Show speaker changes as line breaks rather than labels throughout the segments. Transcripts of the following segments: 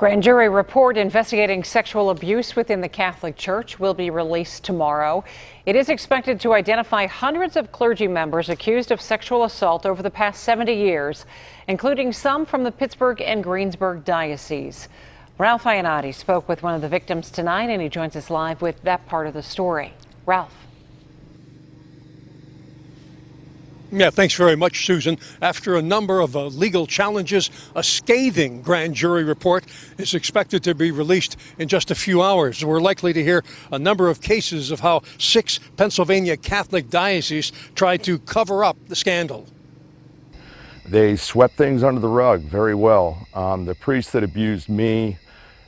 Grand jury report investigating sexual abuse within the Catholic Church will be released tomorrow. It is expected to identify hundreds of clergy members accused of sexual assault over the past 70 years, including some from the Pittsburgh and Greensburg dioceses. Ralph Iannotti spoke with one of the victims tonight, and he joins us live with that part of the story. Ralph.
Yeah, thanks very much, Susan. After a number of uh, legal challenges, a scathing grand jury report is expected to be released in just a few hours. We're likely to hear a number of cases of how six Pennsylvania Catholic dioceses tried to cover up the scandal.
They swept things under the rug very well. Um, the priest that abused me,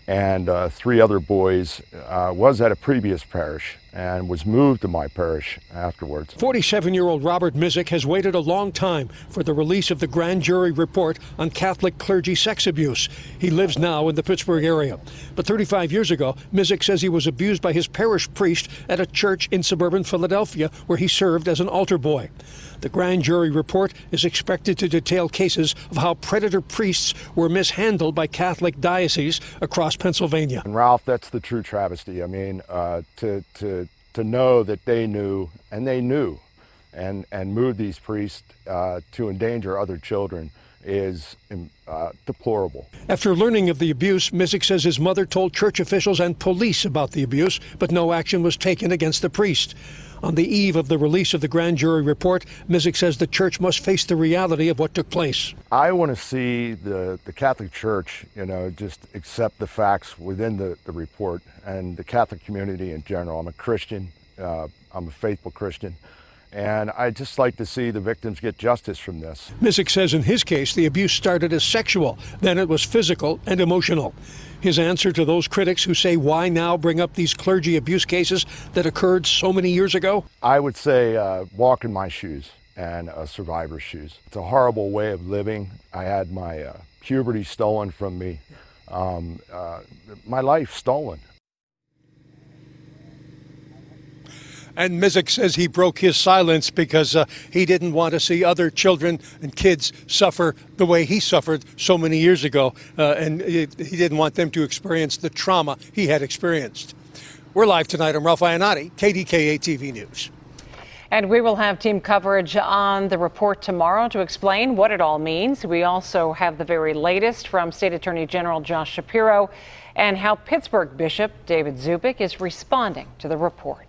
and uh, three other boys uh, was at a previous parish and was moved to my parish afterwards.
47 year old Robert Mizic has waited a long time for the release of the grand jury report on Catholic clergy sex abuse. He lives now in the Pittsburgh area. But 35 years ago, Mizic says he was abused by his parish priest at a church in suburban Philadelphia where he served as an altar boy. The grand jury report is expected to detail cases of how predator priests were mishandled by Catholic dioceses across Pennsylvania.
And Ralph, that's the true travesty. I mean, uh, to, to, to know that they knew, and they knew, and, and moved these priests uh, to endanger other children is um, uh, deplorable.
After learning of the abuse, Mizic says his mother told church officials and police about the abuse, but no action was taken against the priest. On the eve of the release of the grand jury report, Mizic says the church must face the reality of what took place.
I want to see the, the Catholic Church, you know, just accept the facts within the, the report and the Catholic community in general. I'm a Christian, uh, I'm a faithful Christian. And I'd just like to see the victims get justice from this.
Mizic says in his case, the abuse started as sexual, then it was physical and emotional. His answer to those critics who say, why now bring up these clergy abuse cases that occurred so many years ago?
I would say uh, walk in my shoes and a survivor's shoes. It's a horrible way of living. I had my uh, puberty stolen from me, um, uh, my life stolen.
And Mizic says he broke his silence because uh, he didn't want to see other children and kids suffer the way he suffered so many years ago. Uh, and he didn't want them to experience the trauma he had experienced. We're live tonight. I'm Ralph Iannotti, KDKA TV News.
And we will have team coverage on the report tomorrow to explain what it all means. We also have the very latest from State Attorney General Josh Shapiro and how Pittsburgh Bishop David Zubik is responding to the report.